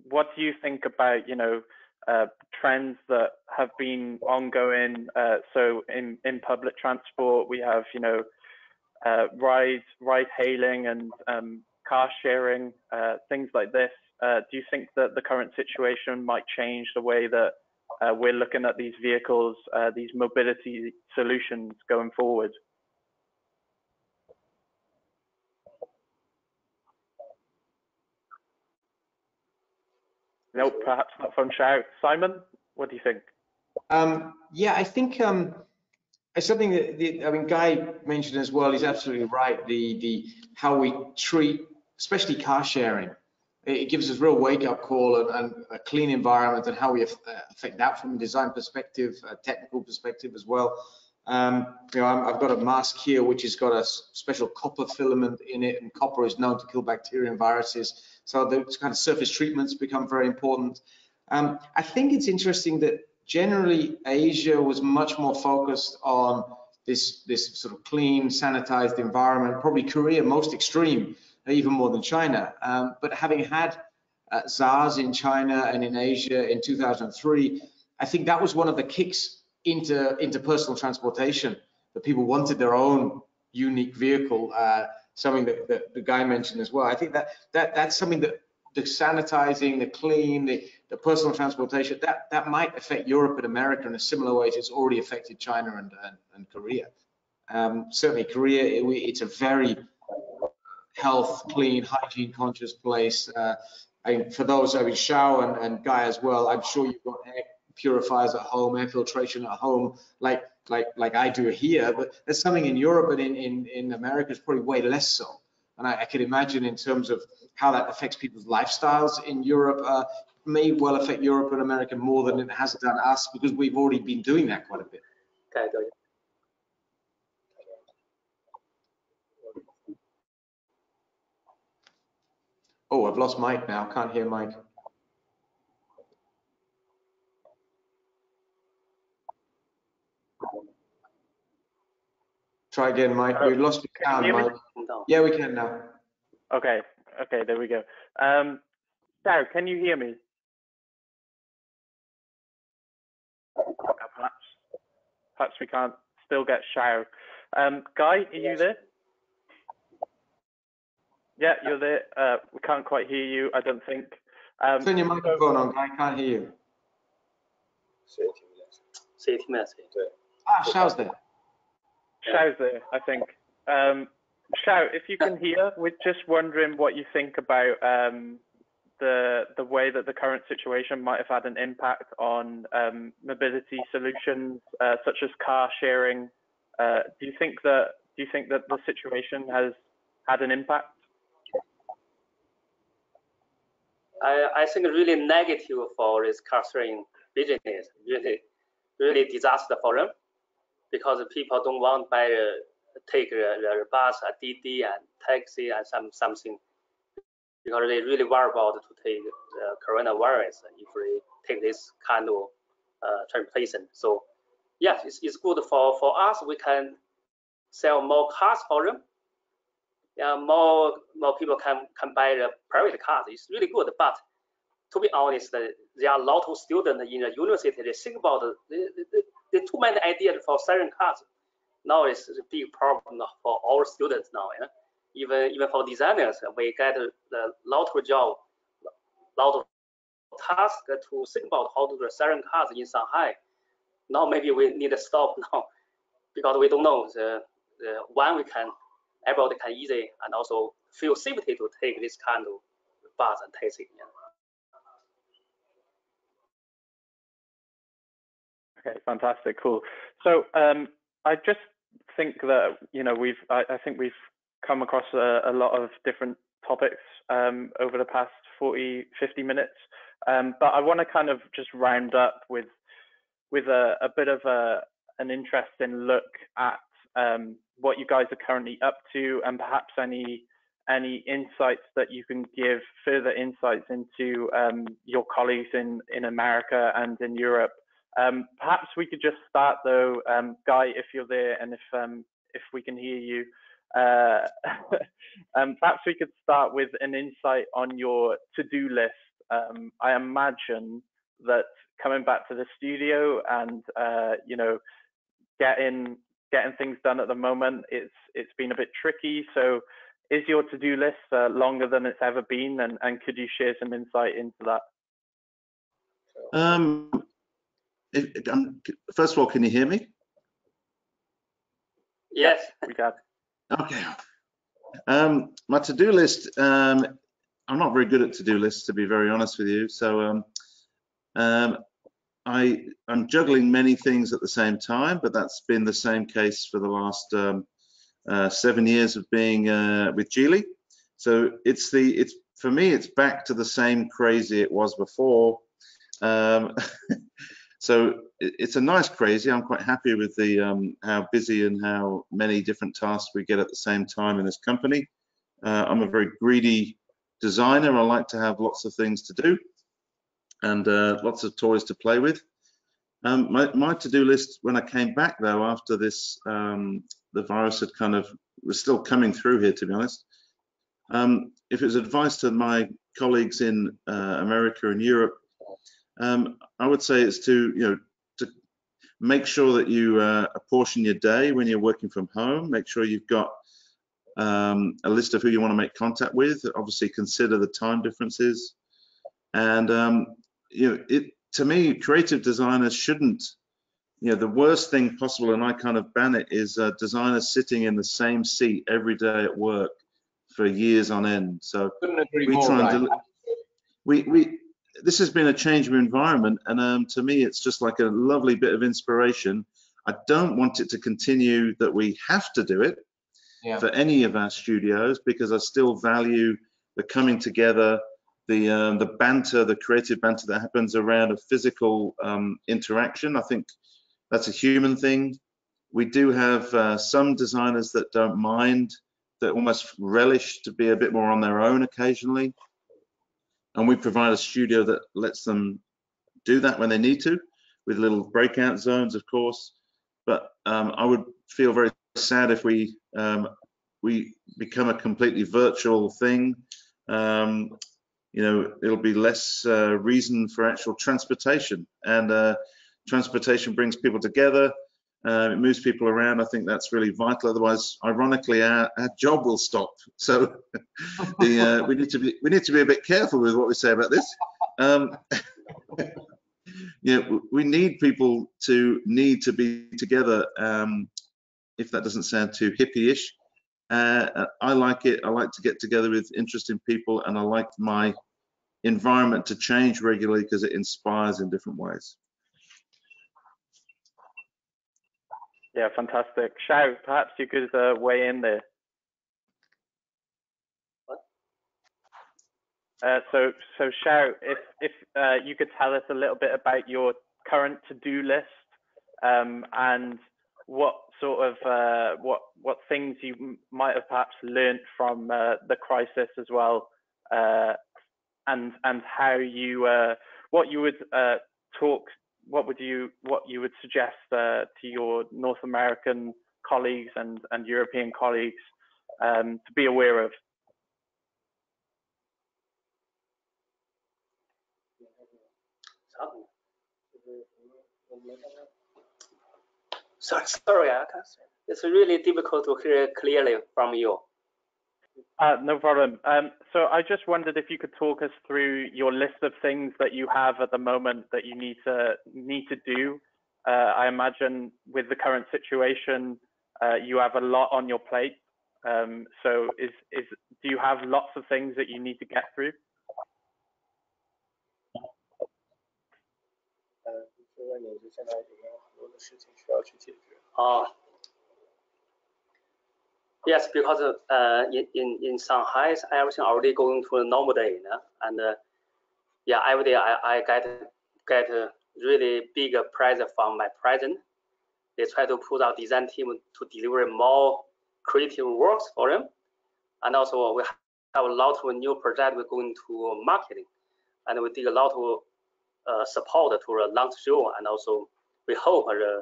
what do you think about you know uh, trends that have been ongoing? Uh, so in in public transport, we have you know uh, ride ride hailing and um, car sharing, uh, things like this. Uh, do you think that the current situation might change the way that uh, we're looking at these vehicles, uh, these mobility solutions going forward? No, perhaps not from Shao. Simon, what do you think? Um, yeah, I think um, it's something that the, I mean, Guy mentioned as well. He's absolutely right. The the how we treat, especially car sharing, it gives us a real wake up call and, and, a clean environment and how we affect that from a design perspective, a technical perspective as well. Um, you know, i have got a mask here which has got a special copper filament in it, and copper is known to kill bacteria and viruses. So the kind of surface treatments become very important. Um, I think it's interesting that generally Asia was much more focused on this this sort of clean, sanitized environment. Probably Korea most extreme even more than China. Um, but having had uh, SARS in China and in Asia in 2003, I think that was one of the kicks into into personal transportation. That people wanted their own unique vehicle. Uh, something that, that, the guy mentioned as well. I think that that that's something that the sanitizing, the clean, the, the personal transportation, that that might affect Europe and America in a similar way it's already affected China and and, and Korea. Um, certainly, Korea, it, it's a very health, clean, hygiene conscious place. Uh, for those, I mean, Shao and, and Guy as well, I'm sure you've got air purifiers at home, air filtration at home, like like like I do here. But there's something in Europe and in in, in America is probably way less so. And I, I can imagine in terms of how that affects people's lifestyles in Europe, uh, may well affect Europe and America more than it has done us because we've already been doing that quite a bit. I've lost Mike now. Can't hear Mike. Try again, Mike. We lost the you sound. Mike. Yeah, we can now. Okay, okay, there we go. Um, Sarah, can you hear me? Perhaps, perhaps we can't still get Shao. Um, Guy, are you there? Yeah, you're there. Uh, we can't quite hear you, I don't think. Um, Turn your microphone on, I can't hear you. Seyitmez. Ah, Shao's there. Shao's there, I think. Um, Shao, if you can hear, we're just wondering what you think about um, the the way that the current situation might have had an impact on um, mobility solutions uh, such as car sharing. Uh, do you think that do you think that the situation has had an impact? I, I think really negative for this sharing business, really, really disaster for them because people don't want to buy, uh, take the, the bus, a Didi and taxi and some something because they really worry about to take the coronavirus if they take this kind of uh, transportation. So yes, it's, it's good for, for us. We can sell more cars for them yeah, more more people can can buy the private cars. It's really good. But to be honest, uh, there are a lot of students in the university. They think about the, the, too many ideas for selling cars. Now it's a big problem for all students now. Even even for designers, we get a, a lot of job, lot of tasks to think about how to selling cars in Shanghai. Now maybe we need to stop now because we don't know the, the when we can everybody can easy and also feel safety to take this kind of bus and taxi. Okay, fantastic, cool. So um, I just think that you know we've I, I think we've come across a, a lot of different topics um, over the past 40, 50 minutes, um, but I want to kind of just round up with with a, a bit of a an interesting look at um, what you guys are currently up to and perhaps any any insights that you can give further insights into um, your colleagues in in America and in Europe. Um, perhaps we could just start though, um, Guy, if you're there and if um, if we can hear you. Uh, um, perhaps we could start with an insight on your to-do list. Um, I imagine that coming back to the studio and uh, you know getting getting things done at the moment, it's it's been a bit tricky. So, is your to-do list uh, longer than it's ever been, and and could you share some insight into that? Um, if, um, first of all, can you hear me? Yes. We got Okay. Um, my to-do list, um, I'm not very good at to-do lists, to be very honest with you. So um, um, I, I'm juggling many things at the same time, but that's been the same case for the last um, uh, seven years of being uh, with Geely. So it's the, it's for me, it's back to the same crazy it was before. Um, so it- it's a nice crazy. I'm quite happy with the um, how busy and how many different tasks we get at the same time in this company. Uh, I'm a very greedy designer. I like to have lots of things to do and uh, lots of toys to play with. Um, my, my to-do list when I came back though after this, um, the virus had kind of was still coming through here to be honest. Um, if it was advice to my colleagues in uh, America and Europe, um, I would say it's to you know to make sure that you uh, apportion your day when you're working from home. Make sure you've got um, a list of who you want to make contact with. Obviously, consider the time differences, and um, you know it. To me, creative designers shouldn't. You know, the worst thing possible, and I kind of ban it, is uh, designers sitting in the same seat every day at work for years on end. So we more, try and deli- we we this has been a change of environment and um, to me it's just like a lovely bit of inspiration i don't want it to continue that we have to do it Yeah. for any of our studios because i still value the coming together the um, the banter the creative banter that happens around a physical um, interaction i think that's a human thing we do have uh, some designers that don't mind that almost relish to be a bit more on their own occasionally and we provide a studio that lets them do that when they need to, with little breakout zones, of course. But um, I would feel very sad if we um, we become a completely virtual thing. Um, you know, it'll be less uh, reason for actual transportation, and uh, transportation brings people together. Uh, it moves people around. I think that's really vital. Otherwise, ironically, our, our job will stop. So the, uh, we need to be we need to be a bit careful with what we say about this. Um, yeah, we need people to need to be together. Um, if that doesn't sound too hippie-ish, uh, I like it. I like to get together with interesting people, and I like my environment to change regularly because it inspires in different ways. Yeah, fantastic. Shao, perhaps you could uh, weigh in there. What? Uh, so, so Shao, if if uh, you could tell us a little bit about your current to-do list um, and what sort of uh, what what things you might have perhaps learned from uh, the crisis as well, uh, and and how you uh, what you would uh, talk what would you what you would suggest uh, to your North American colleagues and and European colleagues um, to be aware of? Sorry, sorry. It's really difficult to hear clearly from you. Uh, no problem. Um, so I just wondered if you could talk us through your list of things that you have at the moment that you need to need to do. Uh, I imagine with the current situation, uh, you have a lot on your plate. Um, so is is do you have lots of things that you need to get through? Uh, Yes, because uh, in, in, Shanghai, everything already going to a normal day, and uh, yeah, every day I, I get get a really big prize from my president. They try to put our design team to deliver more creative works for them, and also we have a lot of new projects we're going to marketing, and we did a lot of uh, support to the launch show, and also we hope uh,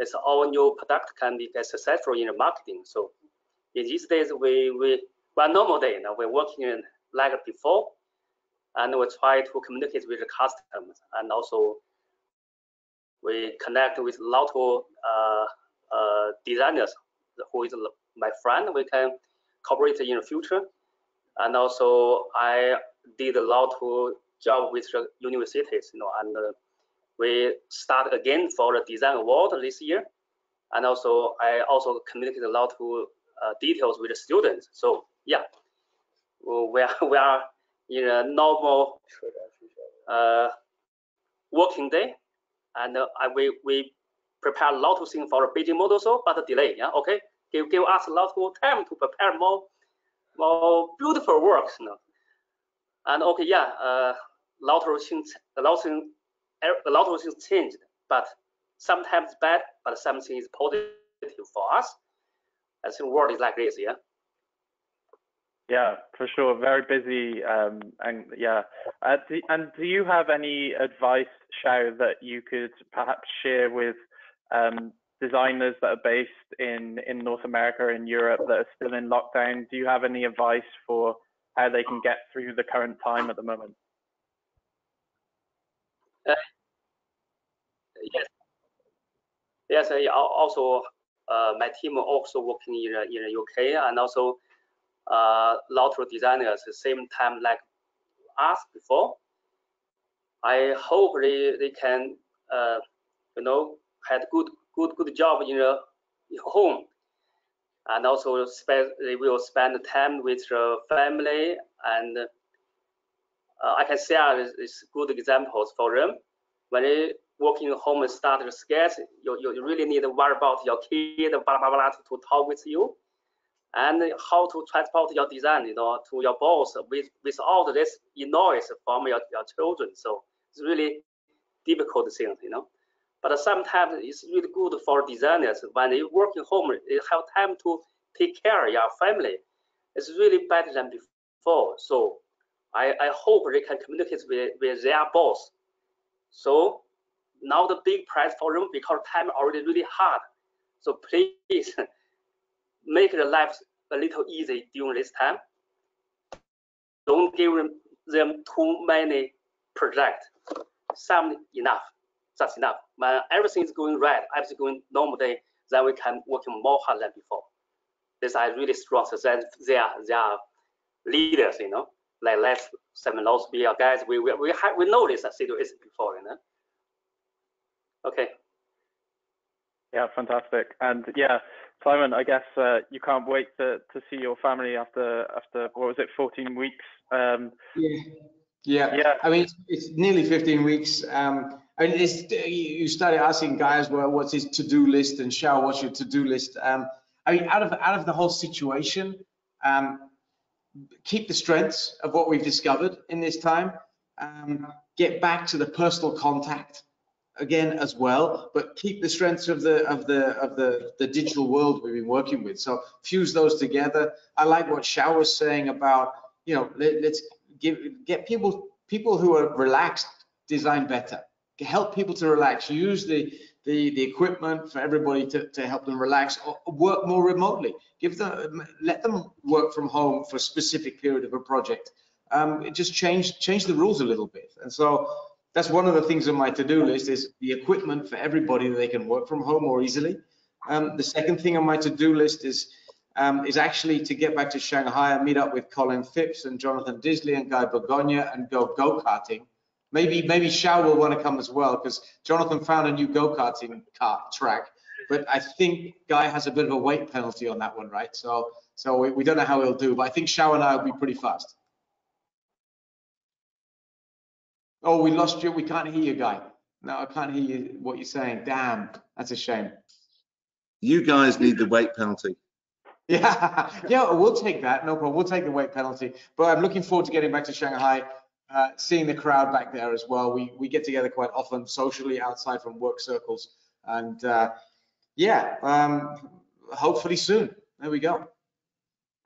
it's all new product can be successful in the marketing. So in these days, we, we one normal day, you know, we're working like before, and we try to communicate with the customers, and also we connect with a lot of uh, uh, designers who is my friend. We can cooperate in the future, and also I did a lot of job with the universities, you know, and uh, we start again for the design award this year, and also I also communicate a lot to details with the students. So yeah, we are, we are in a normal uh, working day, and uh, we we prepare a lot of things for the Beijing model, Show, but delay. Yeah, okay, give give us a lot of time to prepare more more beautiful works. You know? And okay, yeah, uh, a lot of things, a lot of things, a lot of things changed, but sometimes bad, but something is positive for us. I think world is like this, yeah. Yeah, for sure. Very busy, um, and yeah. Uh, do, and do you have any advice, Shao, that you could perhaps share with um, designers that are based in in North America and Europe that are still in lockdown? Do you have any advice for how they can get through the current time at the moment? Uh, yes. Yes. I also my team also working in in the UK and also uh, lot of designers the same time like us before. I hope they they can uh, you know had good good good job in the home and also spend they will spend time with the family and uh, I can share these good examples for them when they working home and start to sketch, you, you really need to worry about your kid, blah, blah, blah, to talk with you. And how to transport your design, you know, to your boss with, without this noise from your, your children. So it's really difficult thing, you know. But sometimes it's really good for designers when you work in home, you have time to take care of your family. It's really better than before. So I, I hope they can communicate with, with their boss. So now the big price for them because time already really hard. So please make the life a little easy during this time. Don't give them too many projects. Some enough. That's enough. When everything is going right, everything going normally, then we can work more hard than before. This I really strong. So they are they are leaders, you know, like let's Seminoles be our guys. We we we, have, we know this situation before, you know. Okay. Yeah, fantastic. And yeah, Simon, I guess uh, you can't wait to, to see your family after after what was it, 14 weeks? Um, yeah. Yeah. Yeah. I mean, it's, it's nearly 15 weeks. Um, I mean, it's, you started asking guys, well, what's his to-do list, and Shao, what's your to-do list? Um, I mean, out of out of the whole situation, um, keep the strengths of what we've discovered in this time. Um, get back to the personal contact again as well, but keep the strengths of the of the of the the digital world we've been working with. So fuse those together. I like what Shao was saying about you know let, us give get people people who are relaxed design better. Help people to relax. Use the the the equipment for everybody to, to help them relax or work more remotely. Give them let them work from home for a specific period of a project. Um, it just change change the rules a little bit. And so that's one of the things on my to-do list is the equipment for everybody that they can work from home more easily. Um, the second thing on my to-do list is um, is actually to get back to Shanghai and meet up with Colin Phipps and Jonathan Disley and Guy Burgoyne and go go-karting. Maybe maybe Shao will want to come as well because Jonathan found a new go-karting kart track, but I think Guy has a bit of a weight penalty on that one, right? So so we, we don't know how he'll do, but I think Shao and I will be pretty fast. Oh, we lost you. We can't hear you, Guy. No, I can't hear you. What you're saying? Damn, that's a shame. You guys need the weight penalty. Yeah, yeah, we'll take that. No problem. We'll take the weight penalty. But I'm looking forward to getting back to Shanghai, uh, seeing the crowd back there as well. We we get together quite often socially outside from work circles, and uh, yeah, um, hopefully soon. There we go.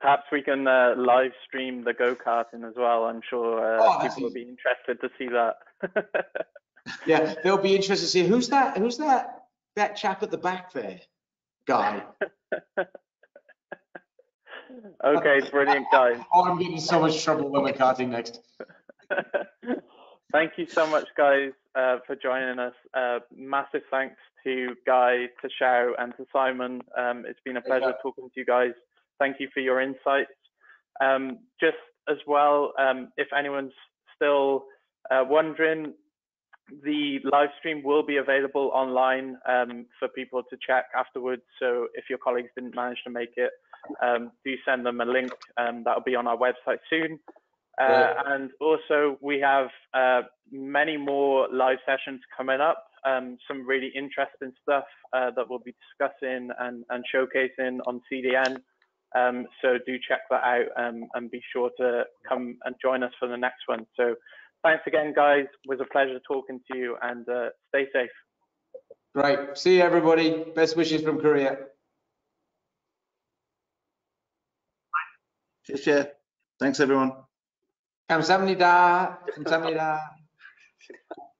Perhaps we can uh, live stream the go karting as well. I'm sure uh, Oh, people will be interested to see that. Yeah, they'll be interested to see who's that. Who's that? That chap at the back there, guy. okay, brilliant, guys. Oh, I'm getting so much trouble when we're karting next. Thank you so much, guys, uh, for joining us. Uh, massive thanks to Guy, to Shao, and to Simon. Um, it's been a pleasure Pleasure. talking to you guys. Thank you for your insights. Um, just as well, um, if anyone's still uh, wondering, the live stream will be available online um, for people to check afterwards. So if your colleagues didn't manage to make it, um, do send them a link. Um, that'll be on our website soon. Uh, and also, we have uh, many more live sessions coming up. Um, some really interesting stuff uh, that we'll be discussing and, and showcasing on CDN. Um, so do check that out um, and be sure to come and join us for the next one. So thanks again, guys. It was a pleasure talking to you and uh, stay safe. Great. See you, everybody. Best wishes from Korea. Cheers, cheers. Thanks, everyone. 감사합니다. 감사합니다.